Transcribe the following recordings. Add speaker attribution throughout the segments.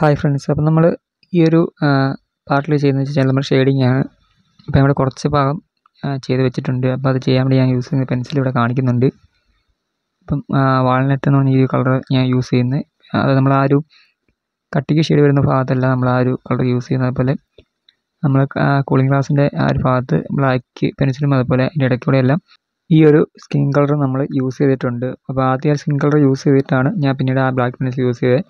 Speaker 1: Hi friends അപ്പം നമ്മൾ ഈ ഒരു പാർട്ടിൽ ചെയ്യുന്നത് കഴിഞ്ഞാൽ നമ്മൾ ഷെയ്ഡിങ് ആണ്. അപ്പോൾ നമ്മൾ കുറച്ച് ഭാഗം ചെയ്ത് വെച്ചിട്ടുണ്ട്. അപ്പോൾ അത് ചെയ്യാൻ വേണ്ടി ഞാൻ യൂസ് ചെയ്യുന്ന പെൻസിൽ ഇവിടെ കാണിക്കുന്നുണ്ട്. ഇപ്പം വാൾനട്ട് എന്ന് പറഞ്ഞ ഈ കളർ ഞാൻ യൂസ് ചെയ്യുന്നത്. അത് നമ്മൾ ആ ഒരു കട്ടിക്ക് ഷെയ്ഡ് വരുന്ന ഭാഗത്തല്ല നമ്മൾ ആ ഒരു കളർ യൂസ് ചെയ്യുന്നത്. അതുപോലെ നമ്മൾ കൂളിംഗ് ഗ്ലാസിന്റെ ആ ഒരു ഭാഗത്ത് ബ്ലാക്ക് പെൻസിലും അതുപോലെ അതിന്റെ ഇടയ്ക്കൂടെ എല്ലാം ഈ ഒരു സ്കിൻ കളർ നമ്മൾ യൂസ് ചെയ്തിട്ടുണ്ട്. അപ്പോൾ ആദ്യം ആ സ്കിൻ കളർ യൂസ് ചെയ്തിട്ടാണ് ഞാൻ പിന്നീട് ആ ബ്ലാക്ക് പെൻസിൽ യൂസ് ചെയ്തത്.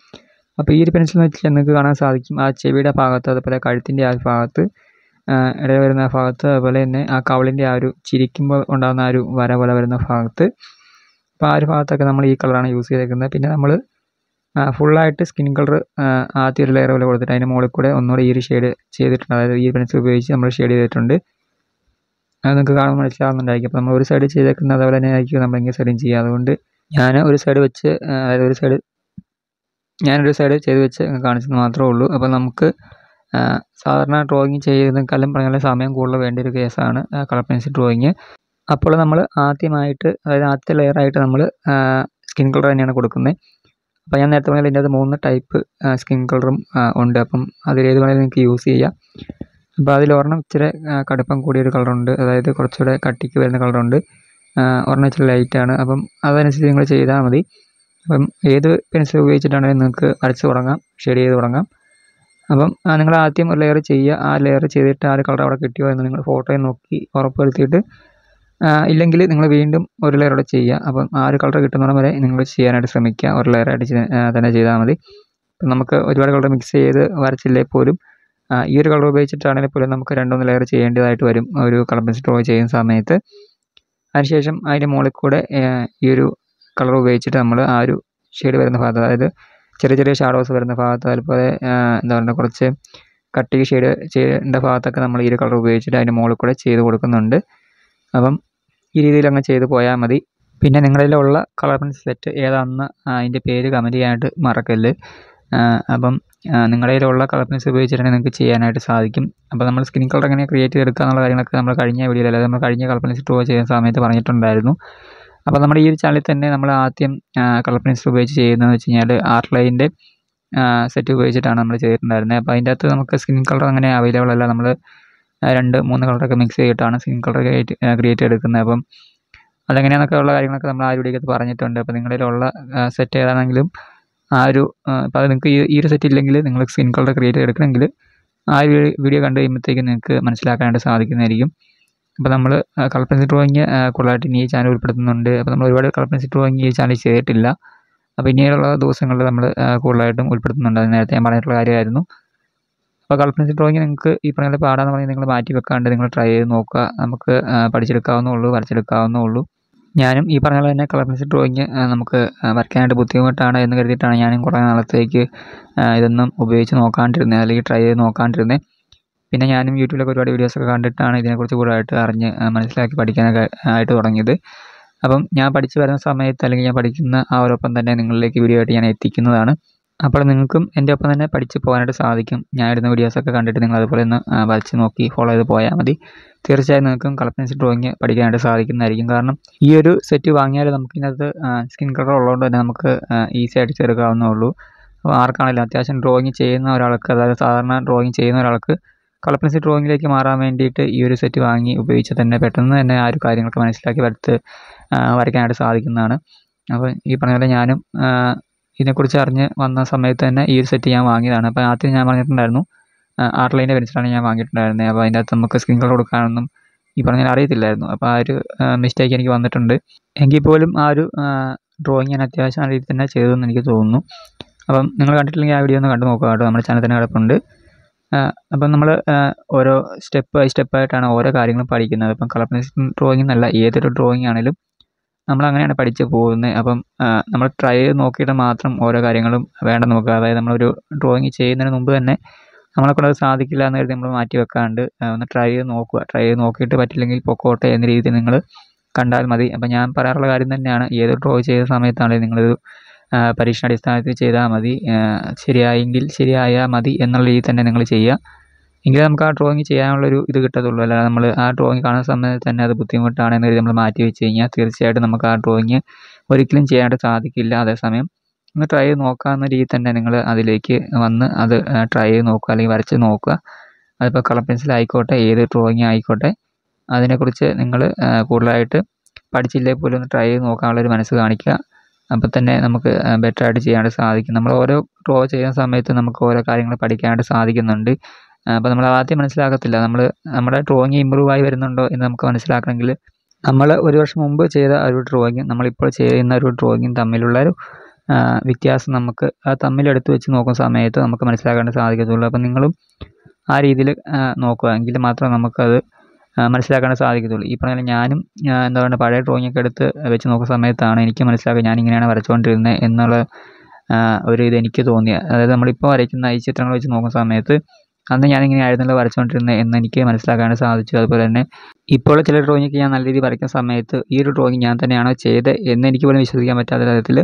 Speaker 1: അപ്പോൾ ഈ ഒരു പെൻസിൽ വെച്ചാൽ നിങ്ങൾക്ക് കാണാൻ സാധിക്കും. ആ ചെവിയുടെ ഭാഗത്ത് അതുപോലെ കഴുത്തിന്റെ ആ ഭാഗത്ത് ഇടയിൽ വരുന്ന ഭാഗത്ത് അതുപോലെ തന്നെ ആ കവളിന്റെ ആ ഒരു ചിരിക്കുമ്പോൾ ഉണ്ടാകുന്ന ആ ഒരു വര പോലെ വരുന്ന ഭാഗത്ത്. അപ്പോൾ ആ ഒരു ഭാഗത്തൊക്കെ നമ്മൾ ഈ കളറാണ് യൂസ് ചെയ്തേക്കുന്നത്. പിന്നെ നമ്മൾ ഫുള്ളായിട്ട് സ്കിൻ കളർ ആദ്യം ഒരു ലെയർ പോലെ കൊടുത്തിട്ട് അതിന്റെ മുകളിൽ കൂടെ ഒന്നുകൂടെ ഈ ഒരു ഷെയ്ഡ് ചെയ്തിട്ടുണ്ട്. അതായത് ഈ പെൻസിൽ ഉപയോഗിച്ച് നമ്മൾ ഷെയ്ഡ് ചെയ്തിട്ടുണ്ട്. അത് നിങ്ങൾക്ക് കാണാൻ മനസ്സിലാവുന്നുണ്ടായിരിക്കും. അപ്പോൾ നമ്മൾ ഒരു സൈഡ് ചെയ്തേക്കുന്നത് അതുപോലെ തന്നെ ആയിരിക്കും നമ്മൾ ഇങ്ങനെ സൈഡും ചെയ്യുക. അതുകൊണ്ട് ഞാൻ ഒരു സൈഡ് വെച്ച് അതായത് ഒരു സൈഡ് ഞാനൊരു സൈഡ് ചെയ്ത് വെച്ച് കാണിച്ചെന്ന് മാത്രമേ ഉള്ളൂ. അപ്പോൾ നമുക്ക് സാധാരണ ഡ്രോയിങ് ചെയ്യുന്നതിനേക്കാളും പറഞ്ഞാൽ സമയം കൂടുതൽ വേണ്ട ഒരു കേസാണ് കളർ പെൻസിൽ ഡ്രോയിങ് അപ്പോൾ നമ്മൾ ആദ്യമായിട്ട് അതായത് ആദ്യത്തെ ലെയറായിട്ട് നമ്മൾ സ്കിൻ കളർ തന്നെയാണ് കൊടുക്കുന്നത് അപ്പോൾ ഞാൻ നേരത്തെ പറഞ്ഞാൽ ഇതിന്റെ മൂന്ന് ടൈപ്പ് സ്കിൻ കളറും ഉണ്ട്. അപ്പം അതിലേത് വേണമെങ്കിലും നിങ്ങൾക്ക് യൂസ് ചെയ്യാം. അപ്പോൾ അതിലൊരെണ്ണം ഇച്ചിരി കടുപ്പം കൂടിയൊരു കളറുണ്ട് അതായത് കുറച്ചുകൂടെ കട്ടിക്ക് വരുന്ന കളറുണ്ട് ഒരെണ്ണം ഇച്ചിരി ലൈറ്റാണ് അപ്പം അതനുസരിച്ച് നിങ്ങൾ ചെയ്താൽ മതി. അപ്പം ഏത് പെൻസിൽ ഉപയോഗിച്ചിട്ടാണെങ്കിലും നിങ്ങൾക്ക് വരച്ച് തുടങ്ങാം ഷെയ്ഡ് ചെയ്ത് തുടങ്ങാം. അപ്പം നിങ്ങൾ ആദ്യം ഒരു ലെയർ ചെയ്യുക. ആ ലെയർ ചെയ്തിട്ട് ആ ഒരു കളർ അവിടെ കിട്ടിയോ എന്ന് നിങ്ങൾ ഫോട്ടോയിൽ നോക്കി ഉറപ്പ് വരുത്തിയിട്ട് ഇല്ലെങ്കിൽ നിങ്ങൾ വീണ്ടും ഒരു ലെയർ അവിടെ ചെയ്യുക. അപ്പം ആ ഒരു കളർ കിട്ടുന്നിടം വരെ നിങ്ങൾ ചെയ്യാനായിട്ട് ശ്രമിക്കുക. ഒരു ലെയറായിട്ട് തന്നെ ചെയ്താൽ മതി. ഇപ്പം നമുക്ക് ഒരുപാട് കളർ മിക്സ് ചെയ്ത് വരച്ചില്ലേ പോലും ഈ ഒരു കളർ ഉപയോഗിച്ചിട്ടാണെങ്കിൽ പോലും നമുക്ക് രണ്ടൊന്ന് ലെയർ ചെയ്യേണ്ടതായിട്ട് വരും. ഒരു കളർ പെൻസിൽ ഡ്രോ ചെയ്യുന്ന സമയത്ത്. അതിനുശേഷം അതിന്റെ മുകളിൽ കൂടെ ഈ ഒരു കളർ ഉപയോഗിച്ചിട്ട് നമ്മൾ ആ ഒരു ഷെയ്ഡ് വരുന്ന ഭാഗത്ത് അതായത് ചെറിയ ചെറിയ ഷാഡോസ് വരുന്ന ഭാഗത്ത് അതുപോലെ എന്താ പറയുക കുറച്ച് കട്ടി ഷെയ്ഡ് ചെയ്യേണ്ട ഭാഗത്തൊക്കെ നമ്മൾ ഈ ഒരു കളർ ഉപയോഗിച്ചിട്ട് അതിന്റെ മുകളിൽ കൂടെ ചെയ്ത് കൊടുക്കുന്നുണ്ട്. അപ്പം ഈ രീതിയിൽ അങ്ങ് ചെയ്ത് പോയാൽ മതി. പിന്നെ നിങ്ങളിലുള്ള കളർ പെൻസിൽ സെറ്റ് ഏതാണെന്ന് അതിന്റെ പേര് കമന്റ് ചെയ്യാനായിട്ട് മറക്കല്ല് അപ്പം നിങ്ങളുടെ കയ്യിലുള്ള കളർ പെൻസിൽ ഉപയോഗിച്ചിട്ടുണ്ടെങ്കിൽ നിങ്ങൾക്ക് ചെയ്യാനായിട്ട് സാധിക്കും. അപ്പോൾ നമ്മൾ സ്കിൻ കളർ എങ്ങനെ ക്രിയേറ്റ് ചെയ്തെടുക്കുക എന്നുള്ള കാര്യങ്ങളൊക്കെ നമ്മൾ കഴിഞ്ഞ വീഡിയോയിൽ അതായത് നമ്മൾ കഴിഞ്ഞ കളർ പെൻസിൽ ഡ്രോ ചെയ്യുന്ന സമയത്ത് പറഞ്ഞിട്ടുണ്ടായിരുന്നു. അപ്പോൾ നമ്മുടെ ഈ ഒരു ചാനലിൽ തന്നെ നമ്മൾ ആദ്യം കളർ പെൻസിൽ ഉപയോഗിച്ച് ചെയ്യുന്നതെന്ന് വെച്ച് കഴിഞ്ഞാൽ ആർട്ട് ലൈന്റെ സെറ്റ് ഉപയോഗിച്ചിട്ടാണ് നമ്മൾ ചെയ്തിട്ടുണ്ടായിരുന്നത്. അപ്പോൾ അതിന്റെ അകത്ത് നമുക്ക് സ്കിൻ കളർ അങ്ങനെ അവൈലബിൾ അല്ല. നമ്മൾ രണ്ട് മൂന്ന് കളറൊക്കെ മിക്സ് ചെയ്തിട്ടാണ് സ്കിൻ കളർ ക്രിയേറ്റ് എടുക്കുന്നത്. അപ്പം അതെങ്ങനെയാണെന്നൊക്കെ ഉള്ള കാര്യങ്ങളൊക്കെ നമ്മൾ ആ ഒരു വീഡിയോക്കകത്ത് പറഞ്ഞിട്ടുണ്ട്. അപ്പോൾ നിങ്ങളിലുള്ള സെറ്റ് ഏതാണെങ്കിലും ആ ഒരു ഇപ്പോൾ അത് നിങ്ങൾക്ക് ഈ ഒരു സെറ്റ് ഇല്ലെങ്കിൽ നിങ്ങൾ സ്കിൻ കളർ ക്രിയേറ്റ് എടുക്കണമെങ്കിൽ ആ ഒരു വീഡിയോ കണ്ടു കഴിയുമ്പോഴത്തേക്കും നിങ്ങൾക്ക് മനസ്സിലാക്കാനായിട്ട് സാധിക്കുന്നതായിരിക്കും. അപ്പോൾ നമ്മൾ കളർ പെൻസിൽ ഡ്രോയിങ് കൂടുതലായിട്ട് ഇനി ഈ ചാനൽ ഉൾപ്പെടുത്തുന്നുണ്ട്. അപ്പോൾ നമ്മൾ ഒരുപാട് കളർ പെൻസിൽ ഡ്രോയിങ് ഈ ചാനൽ ചെയ്തിട്ടില്ല. അപ്പോൾ ഇനിയുള്ള ദിവസങ്ങളിൽ നമ്മൾ കൂടുതലായിട്ടും ഉൾപ്പെടുത്തുന്നുണ്ട്. അത് നേരത്തെ ഞാൻ പറഞ്ഞിട്ടുള്ള കാര്യമായിരുന്നു. അപ്പോൾ കളർ പെൻസിൽ ഡ്രോയിങ് നിങ്ങൾക്ക് ഈ പറഞ്ഞ പാടാന്ന് പറഞ്ഞാൽ നിങ്ങൾ മാറ്റി വെക്കാണ്ട് നിങ്ങൾ ട്രൈ ചെയ്ത് നോക്കുക. നമുക്ക് പഠിച്ചെടുക്കാവുന്നേ ഉള്ളൂ വരച്ചെടുക്കാവുന്നേ ഉള്ളൂ. ഞാനും ഈ പറഞ്ഞ പോലെ തന്നെ കളർ ഡ്രോയിങ് നമുക്ക് വരയ്ക്കാനായിട്ട് ബുദ്ധിമുട്ടാണ് എന്ന് കരുതിയിട്ടാണ് ഞാനും കുറേ നാളത്തേക്ക് ഇതൊന്നും ഉപയോഗിച്ച് നോക്കാണ്ടിരുന്നത് അല്ലെങ്കിൽ ട്രൈ ചെയ്ത് നോക്കാണ്ടിരുന്നത് പിന്നെ ഞാനും യൂട്യൂബിലൊക്കെ ഒരുപാട് വീഡിയോസൊക്കെ കണ്ടിട്ടാണ് ഇതിനെക്കുറിച്ച് കൂടുതലായിട്ട് അറിഞ്ഞ് മനസ്സിലാക്കി പഠിക്കാനൊക്കെ ആയിട്ട് തുടങ്ങിയത്. അപ്പം ഞാൻ പഠിച്ചു വരുന്ന സമയത്ത് അല്ലെങ്കിൽ ഞാൻ പഠിക്കുന്ന ആ ഒരൊപ്പം തന്നെ നിങ്ങളിലേക്ക് വീഡിയോ ആയിട്ട് ഞാൻ എത്തിക്കുന്നതാണ്. അപ്പോൾ നിങ്ങൾക്കും എന്റെ ഒപ്പം തന്നെ പഠിച്ച് പോകാനായിട്ട് സാധിക്കും. ഞാൻ ഇടുന്ന വീഡിയോസൊക്കെ കണ്ടിട്ട് നിങ്ങൾ അതുപോലെ ഒന്ന് വരച്ച് നോക്കി ഫോളോ ചെയ്ത് പോയാൽ മതി. തീർച്ചയായും നിങ്ങൾക്കും കളർ പെൻസിൽ ഡ്രോയിങ് പഠിക്കാനായിട്ട് സാധിക്കുന്നതായിരിക്കും. കാരണം ഈ ഒരു സെറ്റ് വാങ്ങിയാൽ നമുക്ക് ഇതിനകത്ത് സ്കിൻ കളർ ഉള്ളതുകൊണ്ട് തന്നെ നമുക്ക് ഈസി ആയിട്ട് ചേർക്കാവുന്നേ ഉള്ളൂ. അപ്പോൾ ആർക്കാണെങ്കിലും അത്യാവശ്യം ഡ്രോയിങ് ചെയ്യുന്ന ഒരാൾക്ക് അതായത് സാധാരണ ഡ്രോയിങ് ചെയ്യുന്ന ഒരാൾക്ക് കളർ പെൻസിൽ ഡ്രോയിങ്ങിലേക്ക് മാറാൻ വേണ്ടിയിട്ട് ഈ ഒരു സെറ്റ് വാങ്ങി ഉപയോഗിച്ച് തന്നെ പെട്ടെന്ന് തന്നെ ആ ഒരു കാര്യങ്ങളൊക്കെ മനസ്സിലാക്കി വരത്ത് വരയ്ക്കാനായിട്ട് സാധിക്കുന്നതാണ്. അപ്പോൾ ഈ പറഞ്ഞ പോലെ ഞാനും ഇതിനെക്കുറിച്ച് അറിഞ്ഞ് വന്ന സമയത്ത് തന്നെ ഈ ഒരു സെറ്റ് ഞാൻ വാങ്ങിയതാണ്. അപ്പോൾ ആദ്യം ഞാൻ പറഞ്ഞിട്ടുണ്ടായിരുന്നു ആർട്ട് ലൈന്റെ പെൻസിലാണ് ഞാൻ വാങ്ങിയിട്ടുണ്ടായിരുന്നത്. അപ്പോൾ അതിന്റെ അകത്ത് നമുക്ക് സ്ക്രീൻ കളർ കൊടുക്കാനൊന്നും ഈ പറഞ്ഞാൽ അറിയത്തില്ലായിരുന്നു. അപ്പോൾ ആ ഒരു മിസ്റ്റേക്ക് എനിക്ക് വന്നിട്ടുണ്ട്. എങ്കിൽ പോലും ആ ഒരു ഡ്രോയിങ് ഞാൻ അത്യാവശ്യം ആ രീതിയിൽ തന്നെ ചെയ്തതെന്ന് എനിക്ക് തോന്നുന്നു. അപ്പം നിങ്ങൾ കണ്ടിട്ടില്ലെങ്കിൽ ആ വീഡിയോ ഒന്ന് കണ്ടു നോക്കുക കേട്ടോ. നമ്മുടെ ചാനൽ തന്നെ കിടപ്പുണ്ട്. അപ്പം നമ്മൾ ഓരോ സ്റ്റെപ്പ് ബൈ സ്റ്റെപ്പായിട്ടാണ് ഓരോ കാര്യങ്ങളും പഠിക്കുന്നത്. അപ്പം കളർ പെൻസിൽ ഡ്രോയിങ് എന്നല്ല ഏതൊരു ഡ്രോയിങ് ആണെങ്കിലും നമ്മൾ അങ്ങനെയാണ് പഠിച്ച് പോകുന്നത് അപ്പം നമ്മൾ ട്രൈ ചെയ്ത് നോക്കിയിട്ട് മാത്രം ഓരോ കാര്യങ്ങളും വേണ്ട നോക്കുക അതായത് നമ്മളൊരു ഡ്രോയിങ് ചെയ്യുന്നതിന് മുമ്പ് തന്നെ നമ്മളെ കൊണ്ട് അത് സാധിക്കില്ല എന്ന് കരുതി നമ്മൾ മാറ്റി വെക്കാണ്ട് ഒന്ന് ട്രൈ ചെയ്ത് നോക്കുക. ട്രൈ ചെയ്ത് നോക്കിയിട്ട് പറ്റില്ലെങ്കിൽ പൊക്കോട്ടെ എന്ന രീതിയിൽ നിങ്ങൾ കണ്ടാൽ മതി. അപ്പം ഞാൻ പറയാറുള്ള കാര്യം തന്നെയാണ് ഏത് ഡ്രോ ചെയ്ത സമയത്താണെങ്കിലും നിങ്ങളൊരു പരീക്ഷണാടിസ്ഥാനത്തിൽ ചെയ്താൽ മതി. ശരിയായെങ്കിൽ ശരിയായാൽ മതി എന്നുള്ള രീതിയിൽ തന്നെ നിങ്ങൾ ചെയ്യുക. എങ്കിലേ നമുക്ക് ആ ഡ്രോയിങ് ചെയ്യാനുള്ളൊരു ഇത് കിട്ടത്തുള്ളൂ. അല്ലാതെ നമ്മൾ ആ ഡ്രോയിങ് കാണുന്ന സമയത്ത് തന്നെ അത് ബുദ്ധിമുട്ടാണെന്ന് നമ്മൾ മാറ്റി വെച്ച് കഴിഞ്ഞാൽ തീർച്ചയായിട്ടും നമുക്ക് ആ ഡ്രോയിങ് ഒരിക്കലും ചെയ്യാനായിട്ട് സാധിക്കില്ല അതേസമയം. ഒന്ന് ട്രൈ ചെയ്ത് നോക്കാവുന്ന രീതിയിൽ തന്നെ നിങ്ങൾ അതിലേക്ക് വന്ന് അത് ട്രൈ ചെയ്ത് നോക്കുക അല്ലെങ്കിൽ വരച്ച് നോക്കുക. അതിപ്പോൾ കളർ പെൻസിൽ ആയിക്കോട്ടെ ഏത് ഡ്രോയിങ് ആയിക്കോട്ടെ അതിനെക്കുറിച്ച് നിങ്ങൾ കൂടുതലായിട്ട് പഠിച്ചില്ലേ പോലും ഒന്ന് ട്രൈ ചെയ്ത് നോക്കാനുള്ളൊരു മനസ്സ് കാണിക്കുക. അപ്പോൾ തന്നെ നമുക്ക് ബെറ്റർ ആയിട്ട് ചെയ്യാനായിട്ട് സാധിക്കും. നമ്മൾ ഓരോ ഡ്രോ ചെയ്യുന്ന സമയത്ത് നമുക്ക് ഓരോ കാര്യങ്ങൾ പഠിക്കാനായിട്ട് സാധിക്കുന്നുണ്ട്. അപ്പം നമ്മൾ ആദ്യം മനസ്സിലാക്കത്തില്ല. നമ്മൾ നമ്മുടെ ഡ്രോയിങ് ഇമ്പ്രൂവ് ആയി വരുന്നുണ്ടോ എന്ന് നമുക്ക് മനസ്സിലാക്കണമെങ്കിൽ നമ്മൾ ഒരു വർഷം മുമ്പ് ചെയ്ത ഒരു ഡ്രോയിങ് നമ്മളിപ്പോൾ ചെയ്യുന്ന ഒരു ഡ്രോയിങ്ങും തമ്മിലുള്ള ഒരു വ്യത്യാസം നമുക്ക് ആ തമ്മിലെടുത്ത് വെച്ച് നോക്കുന്ന സമയത്ത് നമുക്ക് മനസ്സിലാക്കാൻ സാധിക്കത്തുള്ളൂ. അപ്പം നിങ്ങളും ആ രീതിയിൽ നോക്കുക. എങ്കിൽ മാത്രമേ നമുക്കത് മനസ്സിലാക്കാൻ സാധിക്കത്തുള്ളൂ. ഈ പറഞ്ഞ ഞാനും എന്താ പറയുക പഴയ ഡ്രോയിങ് ഒക്കെ എടുത്ത് വെച്ച് നോക്കുന്ന സമയത്താണ് എനിക്ക് മനസ്സിലാക്കുക ഞാൻ ഇങ്ങനെയാണ് വരച്ചുകൊണ്ടിരുന്നത് എന്നുള്ള ഒരു ഇത് എനിക്ക് തോന്നിയത്. അതായത് നമ്മളിപ്പോൾ വരയ്ക്കുന്ന ഈ ചിത്രങ്ങൾ വെച്ച് നോക്കുന്ന സമയത്ത് അന്ന് ഞാൻ ഇങ്ങനെ ആയിരുന്നല്ലോ വരച്ചുകൊണ്ടിരുന്നത് എന്ന് എനിക്ക് മനസ്സിലാക്കാൻ സാധിച്ചു. അതുപോലെ തന്നെ ഇപ്പോൾ ചില ഡ്രോയിങ്ങൊക്കെ ഞാൻ നല്ല രീതിയിൽ വരയ്ക്കുന്ന സമയത്ത് ഈ ഒരു ഡ്രോയിങ് ഞാൻ തന്നെയാണോ ചെയ്തത് എന്ന് എനിക്ക് പോലും വിശ്വസിക്കാൻ പറ്റാത്ത തരത്തിൽ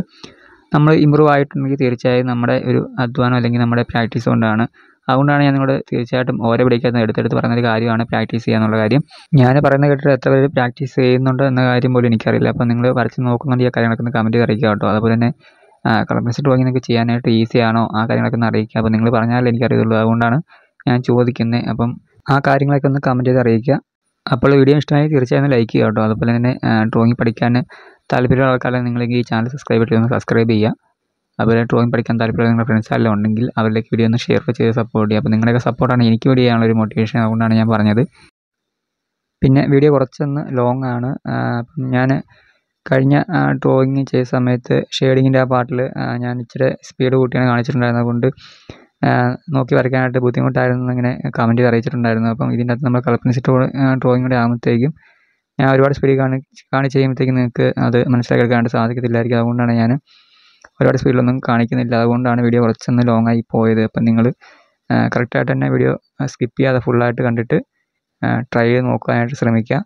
Speaker 1: നമ്മൾ ഇമ്പ്രൂവ് ആയിട്ടുണ്ടെങ്കിൽ തീർച്ചയായും നമ്മുടെ ഒരു അധ്വാനം അല്ലെങ്കിൽ നമ്മുടെ പ്രാക്ടീസ് കൊണ്ടാണ് അതുകൊണ്ടാണ് ഞാൻ നിങ്ങളോട് തീർച്ചയായിട്ടും ഓരോ പിടിക്കാത്ത എടുത്തെടുത്ത് പറയുന്നൊരു കാര്യമാണ് പ്രാക്ടീസ് ചെയ്യുക എന്നുള്ള കാര്യം. ഞാൻ പറയുന്ന കേട്ടിട്ട് എത്ര പേര് പ്രാക്ടീസ് ചെയ്യുന്നുണ്ട് എന്ന കാര്യം പോലും എനിക്കറിയില്ല. അപ്പോൾ നിങ്ങൾ വരച്ച് നോക്കുന്നുണ്ട് ഈ കാര്യങ്ങളൊക്കെ ഒന്ന് കമന്റ് അറിയിക്കുക കേട്ടോ. അതുപോലെ തന്നെ കളർ ഡ്രോയിങ് നിങ്ങൾക്ക് ചെയ്യാനായിട്ട് ഈസി ആണോ? ആ കാര്യങ്ങളൊക്കെ ഒന്ന് അറിയിക്കുക. അപ്പോൾ നിങ്ങൾ പറഞ്ഞാലേ എനിക്കറിയുള്ളൂ അതുകൊണ്ടാണ് ഞാൻ ചോദിക്കുന്നത് അപ്പം ആ കാര്യങ്ങളൊക്കെ ഒന്ന് കമന്റ് ചെയ്ത് അറിയിക്കുക അപ്പോൾ വീഡിയോ ഇഷ്ടമായി തീർച്ചയായും ലൈക്ക് ചെയ്യുക കേട്ടോ. അതുപോലെ തന്നെ ഡ്രോയിങ് പഠിക്കാൻ താല്പര്യമുള്ള ആൾക്കാരെ നിങ്ങൾ ഈ ചാനൽ സബ്സ്ക്രൈബ് ചെയ്തൊന്ന് സബ്സ്ക്രൈബ് ചെയ്യുക. അതുപോലെ ഡ്രോയിങ് പഠിക്കാൻ താല്പര്യമുള്ള നിങ്ങളുടെ ഫ്രണ്ട്സ് എല്ലാം ഉണ്ടെങ്കിൽ അവരിലേക്ക് വീഡിയോ ഒന്ന് ഷെയർ ചെയ്ത് സപ്പോർട്ട് ചെയ്യുക. അപ്പോൾ നിങ്ങളുടെയൊക്കെ സപ്പോർട്ടാണ് എനിക്ക് വീഡിയോ ചെയ്യാനുള്ള ഒരു മോട്ടിവേഷൻ അതുകൊണ്ടാണ് ഞാൻ പറഞ്ഞത്. പിന്നെ വീഡിയോ കുറച്ചൊന്ന് ലോങ് ആണ്. അപ്പം ഞാൻ കഴിഞ്ഞ ഡ്രോയിങ് ചെയ്ത സമയത്ത് ഷെയ്ഡിങ്ങിന്റെ ആ പാർട്ടിൽ ഞാൻ ഇച്ചിരി സ്പീഡ് കൂട്ടിയാണ് കാണിച്ചിട്ടുണ്ടായിരുന്നത്. നോക്കി വരയ്ക്കാനായിട്ട് ബുദ്ധിമുട്ടായിരുന്നു ഇങ്ങനെ കമന്റ് ചെയ്ത് അറിയിച്ചിട്ടുണ്ടായിരുന്നു. അപ്പം ഇതിന്റെ അകത്ത് നമ്മൾ കളർ ഡ്രോയിങ്ങിന്റെ ആകുമ്പോഴത്തേക്കും ഞാൻ ഒരുപാട് സ്പീഡിൽ കാണി കാണിച്ച് കഴിയുമ്പോഴത്തേക്കും നിങ്ങൾക്ക് അത് മനസ്സിലാക്കി എടുക്കാനായിട്ട് സാധിക്കത്തില്ലായിരിക്കും. അതുകൊണ്ടാണ് ഞാൻ ഒരുപാട് സ്പീഡിലൊന്നും കാണിക്കുന്നില്ല. അതുകൊണ്ടാണ് വീഡിയോ കുറച്ചൊന്ന് ലോങ് ആയി പോയത്. അപ്പം നിങ്ങൾ കറക്റ്റായിട്ട് തന്നെ വീഡിയോ സ്കിപ്പ് ചെയ്യാതെ ഫുള്ളായിട്ട് കണ്ടിട്ട് ട്രൈ ചെയ്ത് നോക്കാനായിട്ട് ശ്രമിക്കുക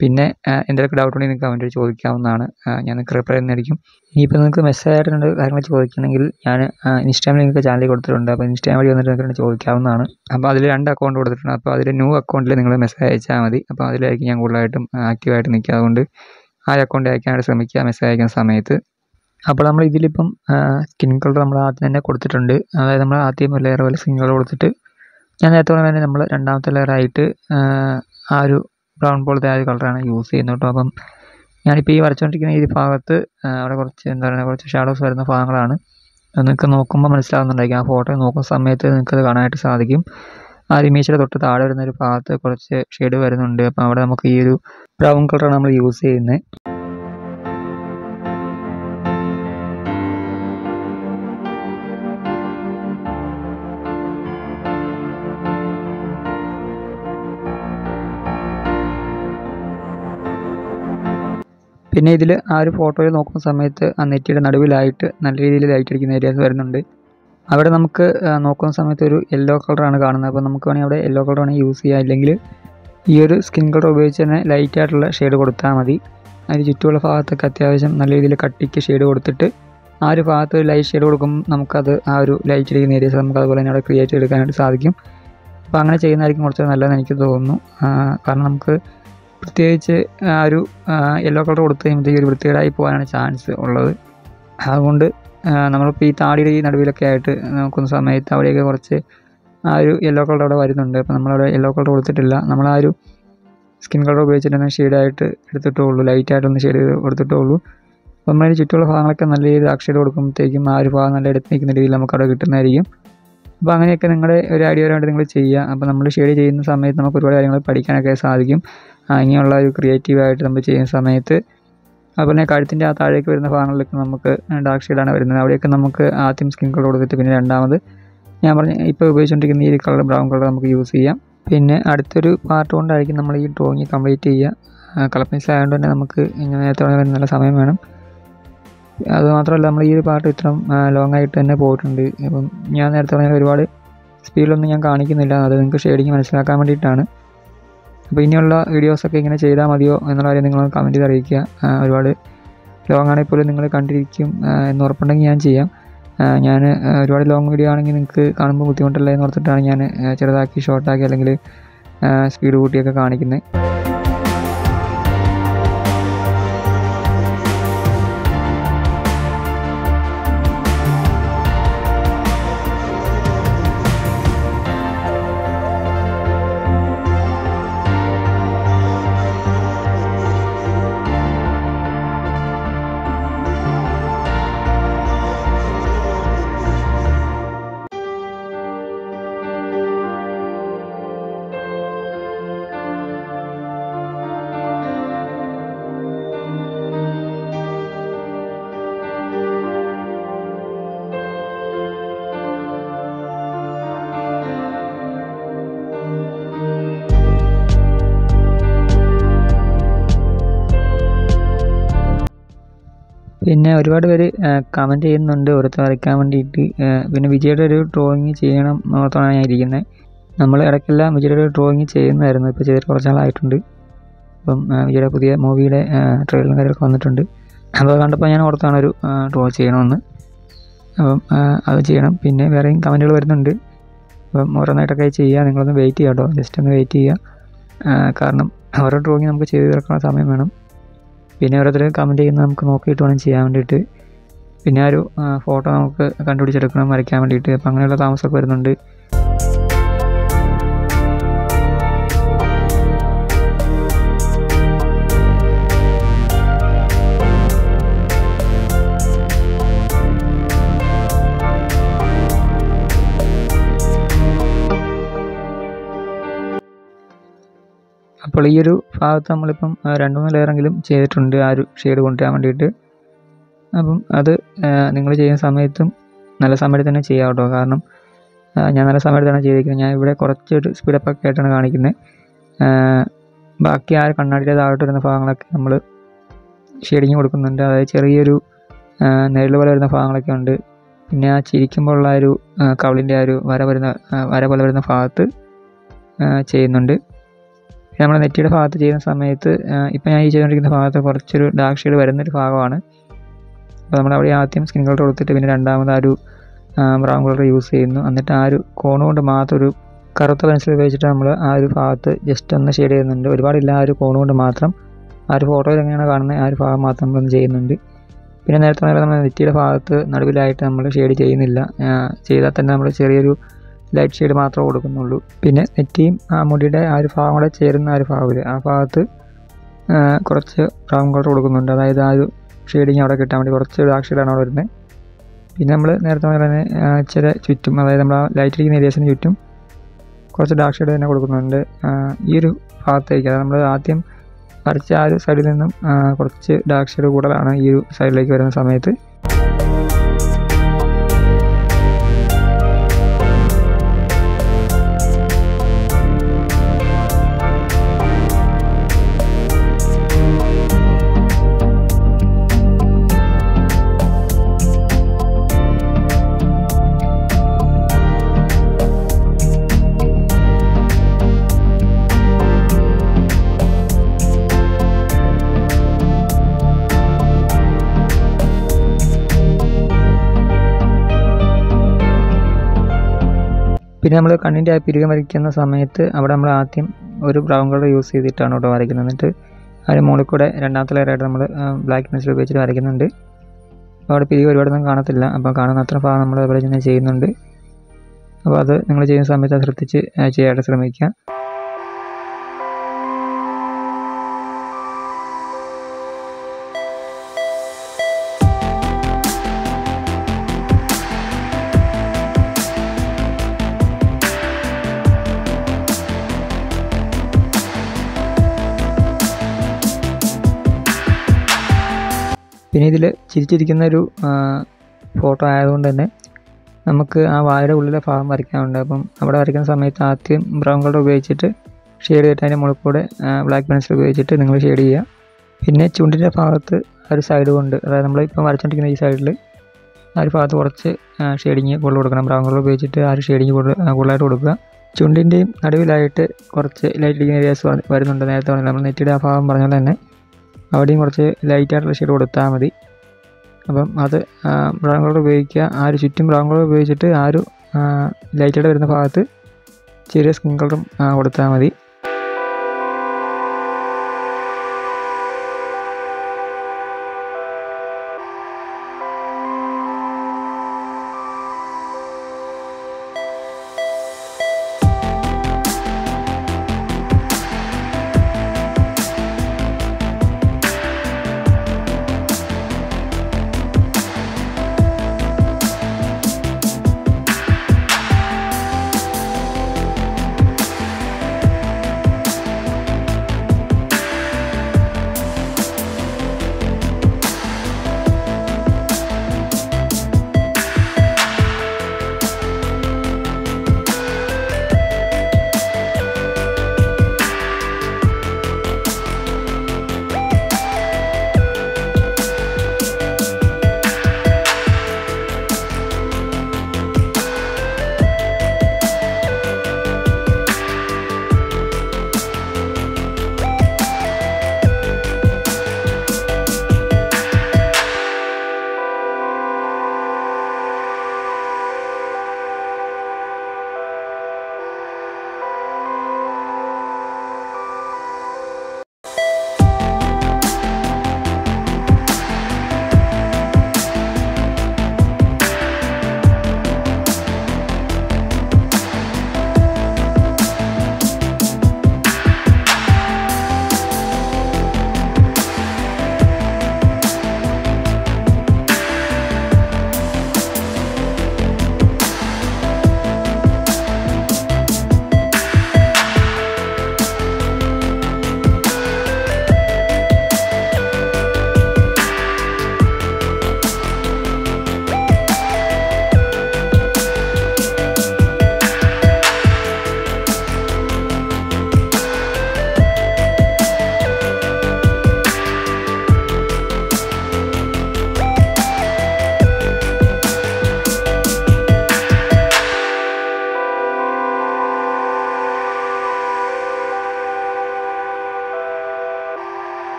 Speaker 1: പിന്നെ എന്തെങ്കിലും ഡൗട്ട് ഉണ്ടെങ്കിൽ നിങ്ങൾക്ക് അവന്റെ ചോദിക്കാവുന്നതാണ്. ഞാൻ നിങ്ങൾക്ക് റിപ്ലൈ തന്നെയായിരിക്കും ഇനിയിപ്പോൾ നിങ്ങൾക്ക് മെസ്സേജ് ആയിട്ട് രണ്ട് കാര്യങ്ങൾ ചോദിക്കണമെങ്കിൽ ഞാൻ ഇൻസ്റ്റാഗ്രാമിൽ നിങ്ങൾക്ക് ചാനലിൽ കൊടുത്തിട്ടുണ്ട്. അപ്പോൾ ഇൻസ്റ്റാഗ്രാം വഴി വന്നിട്ട് നിങ്ങൾക്ക് ചോദിക്കാവുന്നതാണ്. അപ്പോൾ അതിൽ രണ്ട് അക്കൗണ്ട് കൊടുത്തിട്ടുണ്ട്. അപ്പോൾ അതിൽ ന്യൂ അക്കൗണ്ടിൽ നിങ്ങൾ മെസ്സേജ് അയച്ചാൽ മതി. അപ്പോൾ അതിലായിരിക്കും ഞാൻ കൂടുതലായിട്ടും ആക്റ്റീവായിട്ട് നിൽക്കുക. അതുകൊണ്ട് ആ അക്കൗണ്ട് അയക്കാനായിട്ട് ശ്രമിക്കുക. മെസ്സേജ് അയക്കുന്ന സമയത്ത്. അപ്പോൾ നമ്മൾ ഇതിലിപ്പം സ്കിൻ കളർ നമ്മൾ ആദ്യം തന്നെ കൊടുത്തിട്ടുണ്ട്. അതായത് നമ്മൾ ആദ്യം ഒരു ലെയർ പോലെ സ്കിൻ കളർ കൊടുത്തിട്ട് ഞാൻ നേരത്തെ പറഞ്ഞ തന്നെ നമ്മൾ രണ്ടാമത്തെ ലെയറായിട്ട് ആ ഒരു ബ്രൗൺ പോലത്തെ ആ ഒരു കളറാണ് യൂസ് ചെയ്യുന്നത് കേട്ടോ. അപ്പം ഞാനിപ്പോൾ ഈ വരച്ചുകൊണ്ടിരിക്കുന്ന ഈ ഭാഗത്ത് അവിടെ കുറച്ച് എന്താ പറയുക കുറച്ച് ഷാഡോസ് വരുന്ന ഭാഗങ്ങളാണ്. നിങ്ങൾക്ക് നോക്കുമ്പോൾ മനസ്സിലാവുന്നുണ്ടായിരിക്കും. ആ ഫോട്ടോ നോക്കുന്ന സമയത്ത് നിങ്ങൾക്കത് കാണാനായിട്ട് സാധിക്കും. ആ ഒരു ഇമേജിന്റെ തൊട്ട് താഴെ വരുന്ന ഒരു ഭാഗത്ത് കുറച്ച് ഷെയ്ഡ് വരുന്നുണ്ട്. അപ്പോൾ അവിടെ നമുക്ക് ഈ ഒരു ബ്രൗൺ കളറാണ് നമ്മൾ യൂസ് ചെയ്യുന്നത്. പിന്നെ ഇതിൽ ആ ഒരു ഫോട്ടോയിൽ നോക്കുന്ന സമയത്ത് ആ നെറ്റിയുടെ നടുവിലായിട്ട് നല്ല രീതിയിൽ ലൈറ്റ് അടിക്കുന്ന ഏരിയാസ് വരുന്നുണ്ട്. അവിടെ നമുക്ക് നോക്കുന്ന സമയത്ത് ഒരു യെല്ലോ കളറാണ് കാണുന്നത്. അപ്പോൾ നമുക്ക് വേണമെങ്കിൽ അവിടെ യെല്ലോ കളർ വേണമെങ്കിൽ യൂസ് ചെയ്യാം. അല്ലെങ്കിൽ ഈ ഒരു സ്കിൻ കളർ ഉപയോഗിച്ച് തന്നെ ലൈറ്റ് ആയിട്ടുള്ള ഷെയ്ഡ് കൊടുത്താൽ മതി. അതിന് ചുറ്റുമുള്ള ഭാഗത്തൊക്കെ അത്യാവശ്യം നല്ല രീതിയിൽ കട്ടിക്ക് ഷെയ്ഡ് കൊടുത്തിട്ട് ആ ഒരു ഭാഗത്ത് ഒരു ലൈറ്റ് ഷെയ്ഡ് കൊടുക്കുമ്പോൾ നമുക്കത് ആ ഒരു ലൈറ്റ് അടിക്കുന്ന ഏരിയാസ് നമുക്ക് അതുപോലെ തന്നെ അവിടെ ക്രിയേറ്റ് എടുക്കാനായിട്ട് സാധിക്കും. അപ്പോൾ അങ്ങനെ ചെയ്യുന്നതായിരിക്കും കുറച്ച് നല്ലതെന്ന് എനിക്ക് തോന്നുന്നു. കാരണം നമുക്ക് പ്രത്യേകിച്ച് ആ ഒരു യെല്ലോ കളർ കൊടുത്ത് കഴിയുമ്പോഴത്തേക്ക് ഒരു വൃത്തികേടായി പോകാനാണ് ചാൻസ് ഉള്ളത്. അതുകൊണ്ട് നമ്മളിപ്പോൾ ഈ താടിയുടെ ഈ നടുവിലൊക്കെ ആയിട്ട് നോക്കുന്ന സമയത്ത് അവിടെയൊക്കെ കുറച്ച് ആ ഒരു യെല്ലോ കളർ അവിടെ വരുന്നുണ്ട്. അപ്പോൾ നമ്മളവിടെ യെല്ലോ കളർ കൊടുത്തിട്ടില്ല. നമ്മൾ ആ ഒരു സ്കിൻ കളർ ഉപയോഗിച്ചിട്ട് തന്നെ ഷെയ്ഡായിട്ട് എടുത്തിട്ടേ ഉള്ളൂ. ലൈറ്റായിട്ടൊന്ന് ഷെയ്ഡ് കൊടുത്തിട്ടേ ഉള്ളൂ. അപ്പോൾ നമ്മളതിന് ചുറ്റുമുള്ള ഭാഗങ്ങളൊക്കെ നല്ല രീതിയിൽ അക്ഷയം കൊടുക്കുമ്പോഴത്തേക്കും ആ ഒരു ഭാഗം നല്ല എടുത്ത് നിൽക്കുന്ന രീതിയിൽ നമുക്ക് അവിടെ കിട്ടുന്നതായിരിക്കും. അപ്പോൾ അങ്ങനെയൊക്കെ നിങ്ങളുടെ ഒരു ഐഡിയ നിങ്ങൾ ചെയ്യുക. അപ്പോൾ നമ്മൾ ഷെയ്ഡ് ചെയ്യുന്ന സമയത്ത് നമുക്ക് ഒരുപാട് കാര്യങ്ങൾ പഠിക്കാനൊക്കെ സാധിക്കും. ഇങ്ങനെയുള്ള ഒരു ക്രിയേറ്റീവായിട്ട് നമ്മൾ ചെയ്യുന്ന സമയത്ത് അതുപോലെ തന്നെ കഴുത്തിന്റെ ആ താഴേക്ക് വരുന്ന ഭാഗങ്ങളിലൊക്കെ നമുക്ക് ഡാർക്ക് ഷെയ്ഡാണ് വരുന്നത്. അവിടെയൊക്കെ നമുക്ക് ആദ്യം സ്കിൻ കളർ കൊടുത്തിട്ട് പിന്നെ രണ്ടാമത് ഞാൻ പറഞ്ഞ ഇപ്പോൾ ഉപയോഗിച്ചുകൊണ്ടിരിക്കുന്ന ഈ കളർ ബ്രൗൺ കളർ നമുക്ക് യൂസ് ചെയ്യാം. പിന്നെ അടുത്തൊരു പാർട്ട് കൊണ്ടായിരിക്കും നമ്മൾ ഈ ഡ്രോയിങ് കംപ്ലീറ്റ് ചെയ്യുക. കളർ പെൻസിൽ ആയതുകൊണ്ട് തന്നെ നമുക്ക് നേരത്തെ പറഞ്ഞ നല്ല സമയം വേണം. അതുമാത്രമല്ല നമ്മൾ ഈ ഒരു പാർട്ട് ഇത്ര ലോങ് ആയിട്ട് തന്നെ പോയിട്ടുണ്ട്. അപ്പം ഞാൻ നേരത്തെ പറഞ്ഞ ഒരുപാട് സ്പീഡിലൊന്നും ഞാൻ കാണിക്കുന്നില്ല. അത് നിങ്ങൾക്ക് ഷെയ്ഡിങ് മനസ്സിലാക്കാൻ വേണ്ടിയിട്ടാണ്. അപ്പോൾ ഇനിയുള്ള വീഡിയോസൊക്കെ ഇങ്ങനെ ചെയ്താൽ മതിയോ എന്നുള്ള കാര്യം നിങ്ങൾ കമന്റ് ചെയ്ത് അറിയിക്കുക. ഒരുപാട് ലോങ് ആണെങ്കിൽ പോലും നിങ്ങൾ കണ്ടിരിക്കും എന്ന് ഉറപ്പുണ്ടെങ്കിൽ ഞാൻ ചെയ്യാം. ഞാൻ ഒരുപാട് ലോങ് വീഡിയോ ആണെങ്കിൽ നിങ്ങൾക്ക് കാണുമ്പോൾ ബുദ്ധിമുട്ടല്ലേ എന്ന് ഓർത്തിട്ടാണ് ഞാൻ ചെറുതാക്കി ഷോർട്ടാക്കി അല്ലെങ്കിൽ സ്പീഡ് കൂട്ടിയൊക്കെ കാണിക്കുന്നത് പിന്നെ ഒരുപാട് പേര് കമന്റ് ചെയ്യുന്നുണ്ട്. ഓരോരുത്തർ വരയ്ക്കാൻ വേണ്ടിയിട്ട്. പിന്നെ വിജയുടെ ഒരു ഡ്രോയിങ് ചെയ്യണം ഓർത്താണ് ഞാൻ ഇരിക്കുന്നത് നമ്മൾ ഇടയ്ക്കെല്ലാം വിജയുടെ ഒരു ഡ്രോയിങ് ചെയ്യുന്നതായിരുന്നു. ഇപ്പോൾ ചെയ്തിട്ട് കുറച്ച് നാളായിട്ടുണ്ട്. അപ്പം വിജയുടെ പുതിയ മൂവിയുടെ ട്രെയിലറും കാര്യമൊക്കെ വന്നിട്ടുണ്ട്. അപ്പോൾ കണ്ടപ്പോൾ ഞാൻ ഓർത്താണ് ഒരു ഡ്രോ ചെയ്യണമെന്ന്. അപ്പം അത് ചെയ്യണം. പിന്നെ വേറെയും കമന്റുകൾ വരുന്നുണ്ട്. അപ്പം ഓരോന്നായിട്ടൊക്കെ ചെയ്യുക നിങ്ങളൊന്ന് വെയിറ്റ് ചെയ്യാം കേട്ടോ ജസ്റ്റ് ഒന്ന് വെയിറ്റ് ചെയ്യുക കാരണം ഓരോ ഡ്രോയിങ് നമുക്ക് ചെയ്ത് തീർക്കാനുള്ള സമയം വേണം. പിന്നെ ഓരോരുത്തർ കമന്റ് ചെയ്യുന്നത് നമുക്ക് നോക്കിയിട്ട് വേണം ചെയ്യാൻ വേണ്ടിയിട്ട്. പിന്നെ ഒരു ഫോട്ടോ നമുക്ക് കണ്ടുപിടിച്ചെടുക്കണം വരയ്ക്കാൻ വേണ്ടിയിട്ട്. അപ്പം അങ്ങനെയുള്ള താമസമൊക്കെ വരുന്നുണ്ട്. അപ്പോൾ ഈ ഒരു ഭാഗത്ത് നമ്മളിപ്പം രണ്ട് മൂന്ന് ലെയറെങ്കിലും ചെയ്തിട്ടുണ്ട് ആ ഒരു ഷെയ്ഡ് കൊണ്ടുവരാൻ വേണ്ടിയിട്ട്. അപ്പം അത് നിങ്ങൾ ചെയ്യുന്ന സമയത്തും നല്ല സമയത്ത് തന്നെ ചെയ്യാം കേട്ടോ. കാരണം ഞാൻ നല്ല സമയത്താണ് ചെയ്തിരിക്കുന്നത്. ഞാൻ ഇവിടെ കുറച്ചൊരു സ്പീഡപ്പൊക്കെ ആയിട്ടാണ് കാണിക്കുന്നത്. ബാക്കി ആ കണ്ണാടിയുടെ താഴോട്ട് വരുന്ന ഭാഗങ്ങളൊക്കെ നമ്മൾ ഷെയ്ഡിങ് കൊടുക്കുന്നുണ്ട്. അതായത് ചെറിയൊരു നിഴൽ പോലെ വരുന്ന ഭാഗങ്ങളൊക്കെ ഉണ്ട്. പിന്നെ ആ ചിരിക്കുമ്പോൾ ഉള്ള ഒരു കവളിന്റെ ആ ഒരു വര വരുന്ന വര പോലെ വരുന്ന ഭാഗത്ത് ചെയ്യുന്നുണ്ട്. നമ്മൾ നെറ്റിയുടെ ഭാഗത്ത് ചെയ്യുന്ന സമയത്ത് ഇപ്പം ഞാൻ ഈ ചെയ്തുകൊണ്ടിരിക്കുന്ന ഭാഗത്ത് കുറച്ചൊരു ഡാർക്ക് ഷെയ്ഡ് വരുന്നൊരു ഭാഗമാണ്. അപ്പോൾ നമ്മൾ അവിടെ ആദ്യം സ്കിൻ കളർ കൊടുത്തിട്ട് പിന്നെ രണ്ടാമത് ആ ഒരു ബ്രൗൺ കളർ യൂസ് ചെയ്യുന്നു. എന്നിട്ട് ആ ഒരു കോണ് കൊണ്ട് മാത്രം ഒരു കറുത്ത പെൻസിൽ ഉപയോഗിച്ചിട്ട് നമ്മൾ ആ ഒരു ഭാഗത്ത് ജസ്റ്റ് ഒന്ന് ഷെയ്ഡ് ചെയ്യുന്നുണ്ട്. ഒരുപാടില്ല ആ ഒരു കോണ് കൊണ്ട് മാത്രം. ആ ഒരു ഫോട്ടോയിൽ എങ്ങനെയാണ് കാണുന്നത് ആ ഒരു ഭാഗം മാത്രം നമ്മളൊന്ന് ചെയ്യുന്നുണ്ട്. പിന്നെ നേരത്തെ പറഞ്ഞ നമ്മൾ നെറ്റിയുടെ ഭാഗത്ത് നടുവിലായിട്ട് നമ്മൾ ഷെയ്ഡ് ചെയ്യുന്നില്ല. ചെയ്താൽ തന്നെ നമ്മൾ ചെറിയൊരു ലൈറ്റ് ഷെയ്ഡ് മാത്രമേ കൊടുക്കുന്നുള്ളൂ. പിന്നെ നെറ്റിയും ആ മുടിയുടെ ആ ഒരു ഭാഗം കൂടെ ചേരുന്ന ആ ഒരു ഭാഗമില്ല ആ ഭാഗത്ത് കുറച്ച് ബ്രൗൺ കളർ കൊടുക്കുന്നുണ്ട്. അതായത് ആ ഒരു ഷെയ്ഡിങ് അവിടെ കിട്ടാൻ വേണ്ടി കുറച്ച് ഡാർക്ക് ഷെയ്ഡാണ് അവിടെ വരുന്നത് പിന്നെ നമ്മൾ നേരത്തെ പറഞ്ഞ ഇച്ചിരി ചുറ്റും അതായത് നമ്മൾ ആ ലൈറ്റ് ഇരിക്കുന്ന ഏരിയസിന് ചുറ്റും കുറച്ച് ഡാർക്ക് ഷെയ്ഡ് തന്നെ കൊടുക്കുന്നുണ്ട്. ഈ ഒരു ഭാഗത്തേക്ക് അതായത് നമ്മൾ ആദ്യം വരച്ച ആ ഒരു സൈഡിൽ നിന്നും കുറച്ച് ഡാർക്ക് ഷെയ്ഡ് കൂടുതലാണ് ഈ ഒരു സൈഡിലേക്ക് വരുന്ന സമയത്ത്. പിന്നെ നമ്മൾ കണ്ണിന്റെ ആ പിരികം വരയ്ക്കുന്ന സമയത്ത് അവിടെ നമ്മൾ ആദ്യം ഒരു ബ്രൗൺ കളർ യൂസ് ചെയ്തിട്ടാണ് ഇവിടെ വരയ്ക്കുന്നത്. എന്നിട്ട് അതിന് മുകളിൽ കൂടെ രണ്ടാമത്തെ ലെയറായിട്ട് നമ്മൾ ബ്ലാക്ക് പെൻസിൽ ഉപയോഗിച്ചിട്ട് വരയ്ക്കുന്നുണ്ട്. അവിടെ പിരികം ഒരുപാടൊന്നും കാണത്തില്ല. അപ്പോൾ കാണുന്ന അത്ര ഭാഗം നമ്മൾ അതുപോലെ തന്നെ ചെയ്യുന്നുണ്ട്. അപ്പോൾ അത് നിങ്ങൾ ചെയ്യുന്ന സമയത്ത് ശ്രദ്ധിച്ച് ചെയ്യാനായിട്ട് ശ്രമിക്കുക. പിന്നെ ഇതിൽ ചിരിച്ചിരിക്കുന്ന ഒരു ഫോട്ടോ ആയതുകൊണ്ട് തന്നെ നമുക്ക് ആ വായുടെ ഉള്ളിലെ ഭാഗം വരയ്ക്കാനുണ്ട്. അപ്പം അവിടെ വരയ്ക്കുന്ന സമയത്ത് ആദ്യം ബ്രൗൺ കളർ ഉപയോഗിച്ചിട്ട് ഷെയ്ഡ് ചെയ്തിട്ട് അതിന്റെ മുകളിൽ കൂടെ ബ്ലാക്ക് പെൻസിൽ ഉപയോഗിച്ചിട്ട് നിങ്ങൾ ഷെയ്ഡ് ചെയ്യുക. പിന്നെ ചുണ്ടിന്റെ ഭാഗത്ത് ഒരു സൈഡ് കൊണ്ട് അതായത് നമ്മൾ ഇപ്പം വരച്ചുകൊണ്ടിരിക്കുന്ന ഈ സൈഡിൽ ആ ഒരു ഭാഗത്ത് കുറച്ച് ഷെയ്ഡിങ് കൂടുതൽ കൊടുക്കണം. ബ്രൗൺ കളർ ഉപയോഗിച്ചിട്ട് ആ ഒരു ഷെയ്ഡിങ് കൂടുതൽ കൂടുതലായിട്ട് കൊടുക്കുക. ചുണ്ടിന്റെയും നടുവിലായിട്ട് കുറച്ച് ലൈറ്റ് ഇരിക്കുന്ന ഏരിയാസ് വരുന്നുണ്ട്. നേരത്തെ പറഞ്ഞാൽ നമ്മൾ നെറ്റിയുടെ ആ ഭാഗം പറഞ്ഞ പോലെ തന്നെ അവിടെയും കുറച്ച് ലൈറ്റായിട്ടുള്ള ഷെയ്ഡ് കൊടുത്താൽ മതി. അപ്പം അത് ബ്രൗൺ കളർ ഉപയോഗിക്കുക. ആ ഒരു ചുറ്റും ബ്രൗൺ കളർ ഉപയോഗിച്ചിട്ട് ആ ഒരു ലൈറ്റായിട്ട് വരുന്ന ഭാഗത്ത് ചെറിയ സ്കിൻ കളറും കൊടുത്താൽ മതി.